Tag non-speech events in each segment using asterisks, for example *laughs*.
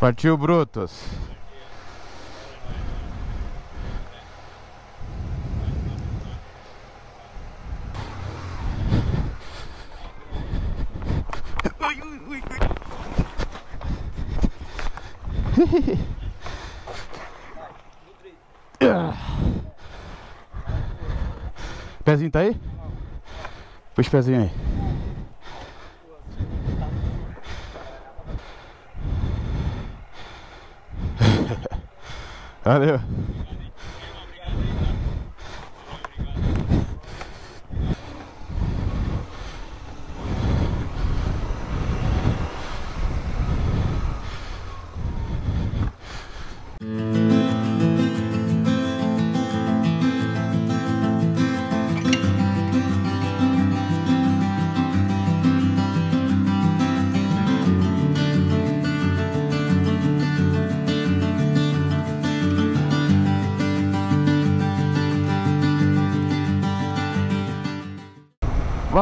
Partiu Brutus. *laughs* Pezinho tá aí? Puxa o pezinho aí. Adiós.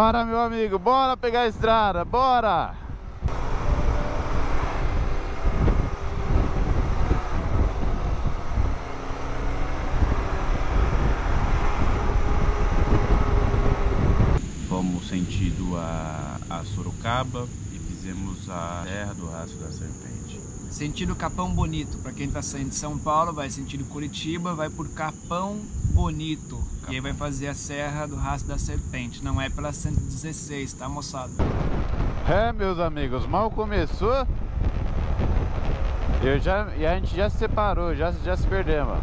Bora, meu amigo, bora pegar a estrada, bora! Fomos sentido a, a Sorocaba e fizemos a Serra do Rastro da Serpente. Sentido Capão Bonito. Para quem tá saindo de São Paulo, vai sentido Curitiba, vai por Capão Bonito. E aí vai fazer a Serra do Rastro da Serpente. Não é pela 116, tá, moçada? É, meus amigos, mal começou. Eu já, e a gente já se separou, já, já se perdemos.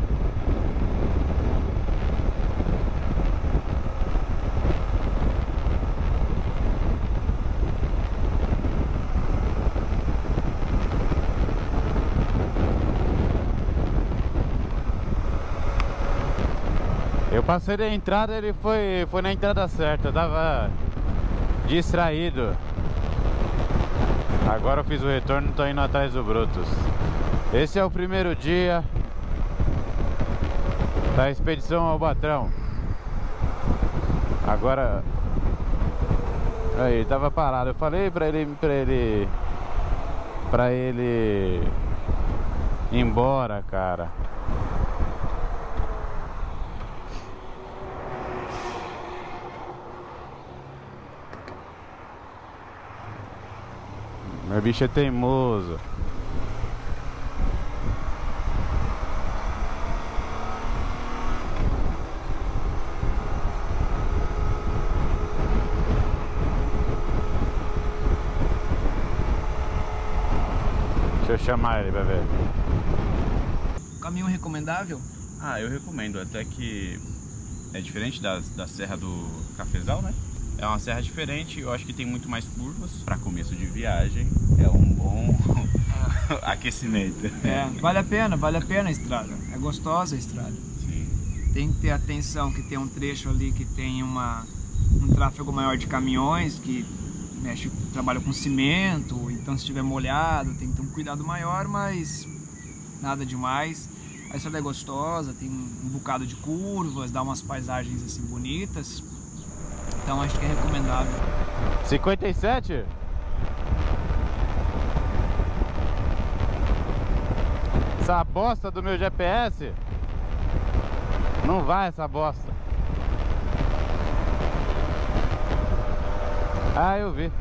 Eu passei da entrada, ele foi, foi na entrada certa, eu tava distraído. Agora eu fiz o retorno, tô indo atrás do Brutus. Esse é o primeiro dia da expedição ao Batrão. Agora aí, tava parado. Eu falei pra ele para ele para ele ir embora, cara. Meu bicho é teimoso. Deixa eu chamar ele pra ver. Caminho recomendável? Ah, eu recomendo, até que é diferente da, da Serra do Cafezal, né? É uma serra diferente, eu acho que tem muito mais curvas. Para começo de viagem, é um bom *laughs* aquecimento. É, vale a pena, vale a pena a estrada. É gostosa a estrada. Sim. Tem que ter atenção que tem um trecho ali que tem uma, um tráfego maior de caminhões que mexe, trabalha com cimento, então se estiver molhado tem que ter um cuidado maior, mas nada demais. A estrada é gostosa, tem um, um bocado de curvas, dá umas paisagens assim bonitas. Então acho que é recomendável. 57? Essa bosta do meu GPS Não vai essa bosta Ah, eu vi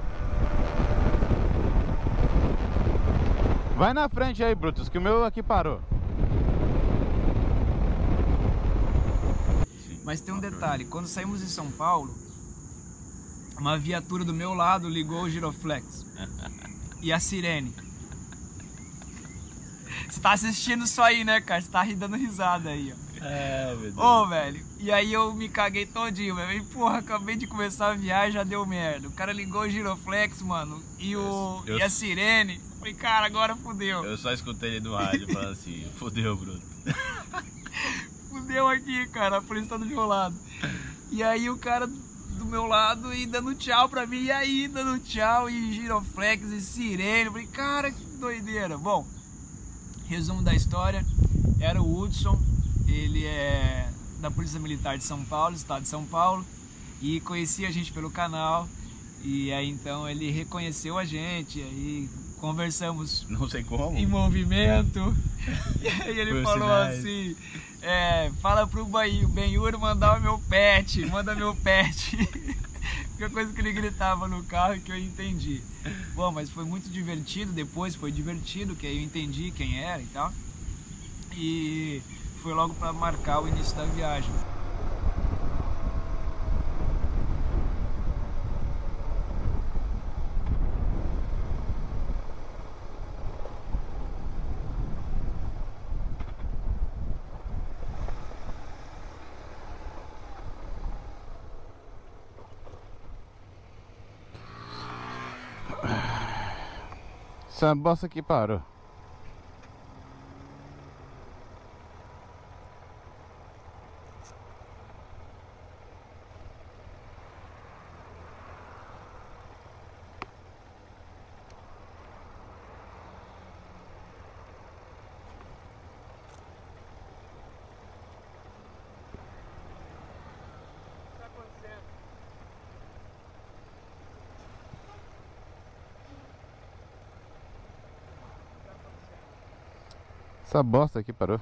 Vai na frente aí, Brutus, que o meu aqui parou Mas tem um detalhe, quando saímos de São Paulo, uma viatura do meu lado ligou o giroflex e a sirene. Você tá assistindo isso aí, né, cara? Você tá dando risada aí, ó. É, meu Deus. Ô, velho, e aí eu me caguei todinho, velho. E, porra, acabei de começar a viagem, já deu merda. O cara ligou o giroflex, mano, e, o, Eu- e a sirene. Falei, cara, agora fudeu. Eu só escutei ele no rádio falando assim, *laughs* fodeu, Bruto. *laughs* Fudeu aqui, cara, a polícia tá do meu lado. E aí o cara do meu lado e dando tchau pra mim, e aí dando tchau, e giroflex, e sirene. Eu falei, cara, que doideira. Bom, resumo da história, era o Hudson, ele é da Polícia Militar de São Paulo, estado de São Paulo, e conhecia a gente pelo canal, e aí então ele reconheceu a gente, aí conversamos Não sei como. em movimento. *laughs* E aí ele Por falou sinais. assim, é, fala pro Ben- Benhur mandar o meu pet, manda meu pet. *laughs* Qualquer coisa que ele gritava no carro que eu entendi. Bom, mas foi muito divertido, depois foi divertido, que aí eu entendi quem era e tal. E foi logo para marcar o início da viagem. Essa bosta aqui parou. Essa bosta aqui parou.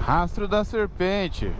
Rastro da serpente.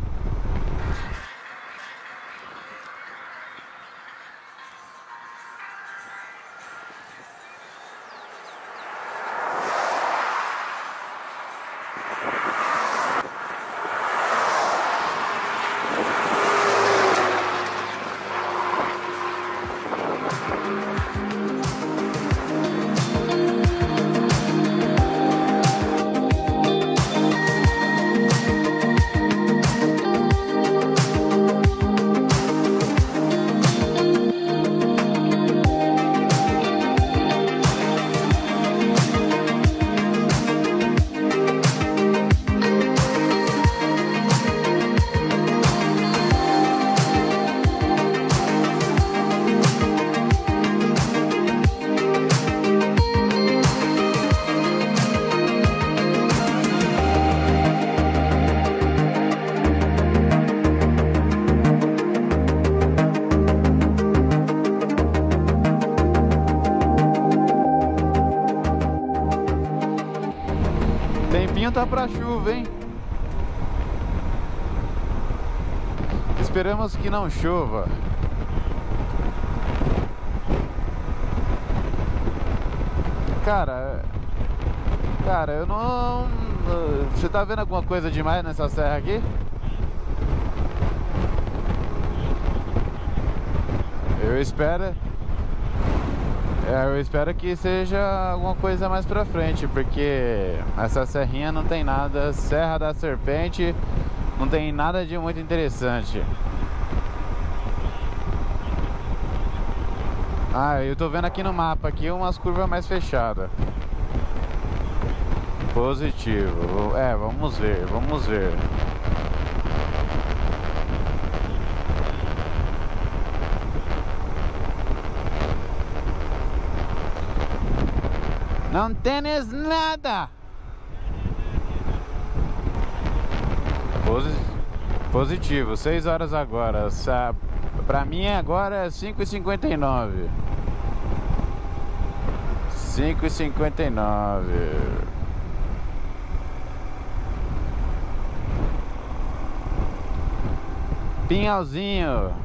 Tá pra chuva, hein? Esperamos que não chova. Cara, cara, eu não. Você tá vendo alguma coisa demais nessa serra aqui? Eu espero. É, eu espero que seja alguma coisa mais pra frente, porque essa serrinha não tem nada. Serra da Serpente não tem nada de muito interessante. Ah, eu tô vendo aqui no mapa aqui umas curvas mais fechadas. Positivo. É, vamos ver, vamos ver. Não tens nada. Posi- Positivo, 6 horas agora. Pra mim agora é 5h59. 5h59. Pinhalzinho.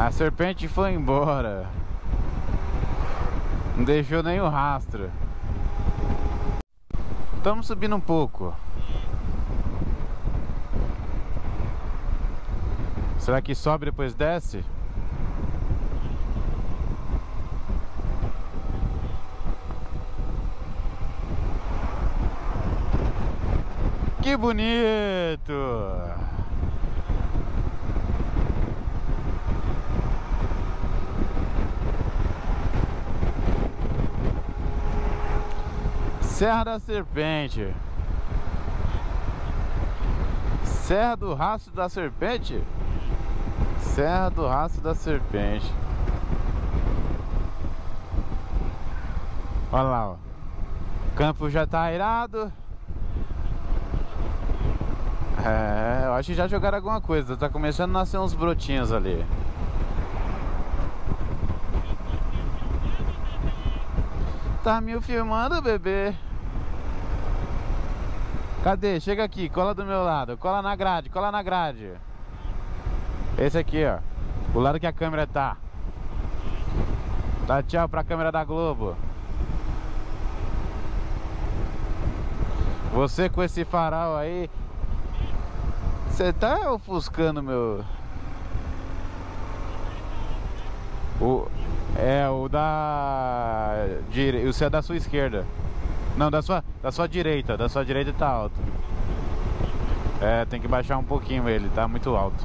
A serpente foi embora. Não deixou nenhum rastro. Estamos subindo um pouco. Será que sobe e depois desce? Que bonito! Serra da Serpente. Serra do Rastro da Serpente? Serra do Rastro da Serpente. Olha lá, ó. O campo já tá irado. É, eu acho que já jogaram alguma coisa. Tá começando a nascer uns brotinhos ali. Tá me filmando, bebê? Cadê? Chega aqui, cola do meu lado. Cola na grade, cola na grade. Esse aqui, ó. O lado que a câmera tá. Dá tchau pra câmera da Globo. Você com esse farol aí. Você tá ofuscando meu. O. É, o da. O seu é da sua esquerda. Não, da sua, da sua direita. Da sua direita tá alto. É, tem que baixar um pouquinho ele, tá muito alto.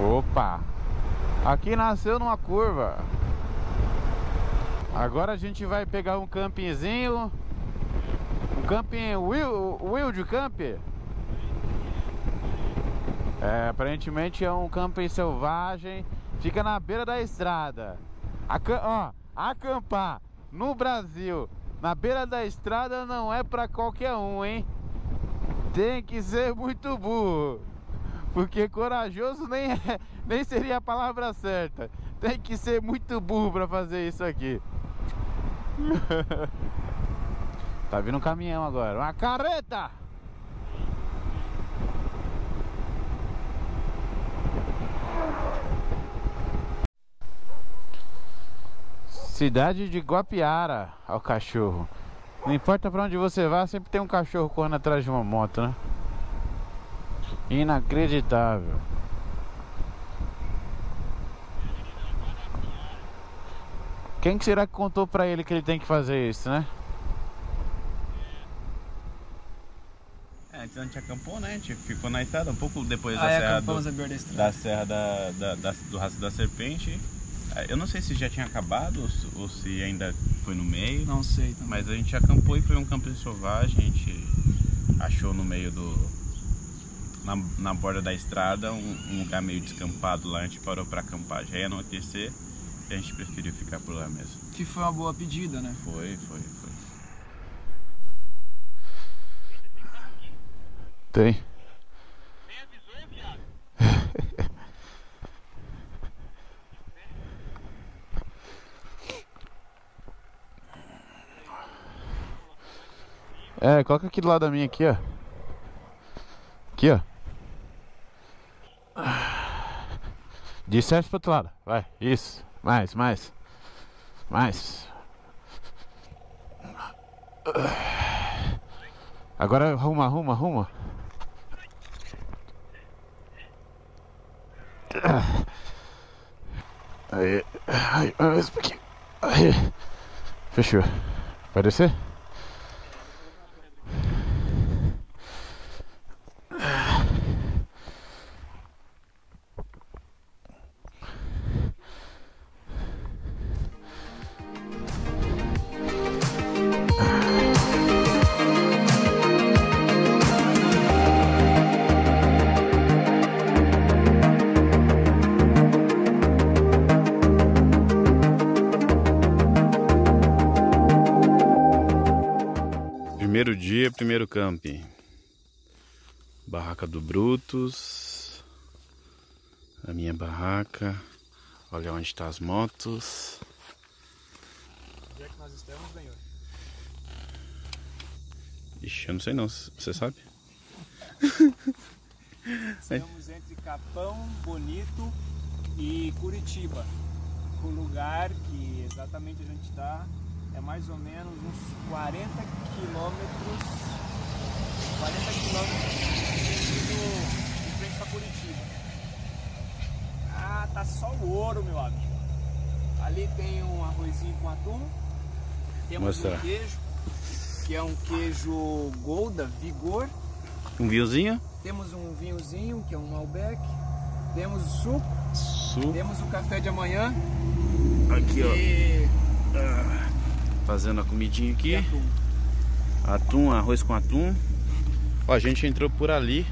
Opa! Aqui nasceu numa curva. Agora a gente vai pegar um campinzinho. Um camping Will, Wild Camp. É, aparentemente é um camping selvagem. Fica na beira da estrada. Ó, acampar no Brasil, na beira da estrada, não é pra qualquer um, hein? Tem que ser muito burro. Porque corajoso nem, é, *laughs* nem seria a palavra certa. Tem que ser muito burro pra fazer isso aqui. *laughs* tá vindo um caminhão agora. Uma carreta! Cidade de Guapiara ao cachorro. Não importa pra onde você vá, sempre tem um cachorro correndo atrás de uma moto, né? Inacreditável. Quem que será que contou pra ele que ele tem que fazer isso, né? É, antes a gente acampou, né? A gente ficou na estrada um pouco depois da serra, do, da serra da, da, da- do Rastro da Serpente. Eu não sei se já tinha acabado ou se- ou se ainda foi no meio. Não sei também. Mas a gente acampou e foi um camping selvagem. A gente achou no meio do. Na, na borda da estrada um, um lugar meio descampado lá. A gente parou pra acampar. Já ia anoitecer e a gente preferiu ficar por lá mesmo. Que foi uma boa pedida, né? Foi, foi, foi. Tem. É, coloca aqui do lado da minha aqui, ó. Aqui, ó. De certo pro outro lado. Vai, isso. Mais, mais. Mais. Agora arruma, arruma, arruma. Aí, aí, mais um pouquinho. Aí. Fechou. Vai descer? Dia, primeiro camping. Barraca do Brutus. A minha barraca. Olha onde estão as motos. Onde é que nós estamos, Benhor? Ixi, eu não sei não. Você sabe? *laughs* Estamos entre Capão, Bonito e Curitiba. O lugar que exatamente a gente está é mais ou menos uns 40 quilômetros 40 quilômetros de frente para Curitiba. Ah, tá só o ouro, meu amigo. Ali tem um arrozinho com atum. Temos Mostrar. um queijo, que é um queijo Golda Vigor. Um vinhozinho? Temos um vinhozinho, que é um Malbec. Temos o suco. Sul. Temos o café de amanhã. Aqui, ó. E, Fazendo a comidinha aqui. e atum. Atum, arroz com atum. Ó, a gente entrou por ali.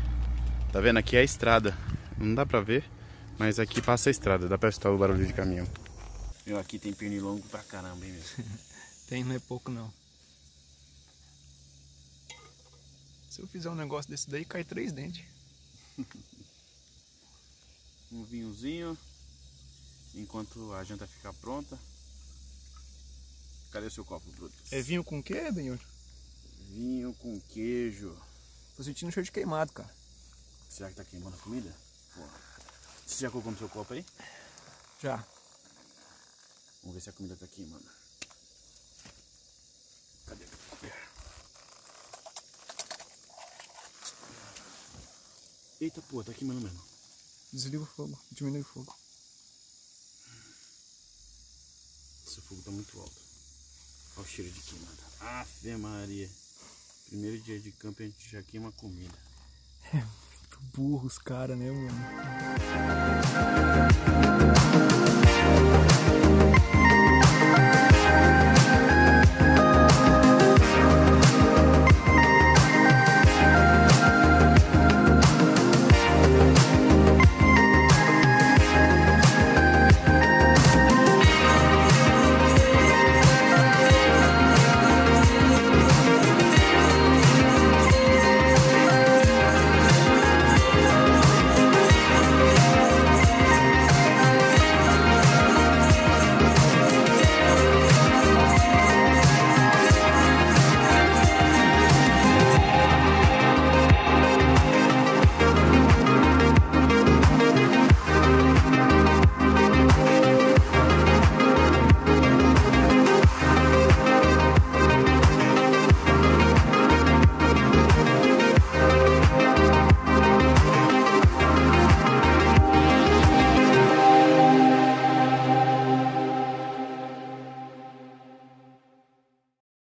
Tá vendo? Aqui é a estrada. Não dá pra ver, mas aqui passa a estrada. Dá pra escutar o barulho de caminhão. Meu, aqui tem pernilongo pra caramba, hein, meu? *laughs* Tem, não é pouco não. Se eu fizer um negócio desse daí, cai três dentes. *laughs* um vinhozinho. Enquanto a janta ficar pronta. Cadê o seu copo, Brutus? É vinho com quê, Benhor? Vinho com queijo. Tô sentindo um cheiro de queimado, cara. Será que tá queimando a comida? Porra. Você já colocou no seu copo aí? Já. Vamos ver se a comida tá queimando. Cadê? Eita, pô, tá queimando mesmo. Desliga o fogo, diminui o fogo. Esse fogo tá muito alto. Olha o cheiro de queimada. Ave Maria. Primeiro dia de campo a gente já queima comida. É muito burro os caras, né, mano?